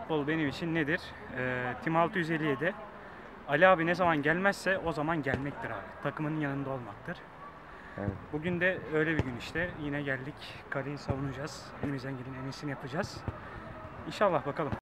Futbol benim için nedir? Ee, Tim 657 Ali abi ne zaman gelmezse o zaman gelmektir abi. Takımın yanında olmaktır. Evet. Bugün de öyle bir gün işte. Yine geldik. Kaleyi savunacağız. Elimizden gelen en iyisini yapacağız. İnşallah bakalım.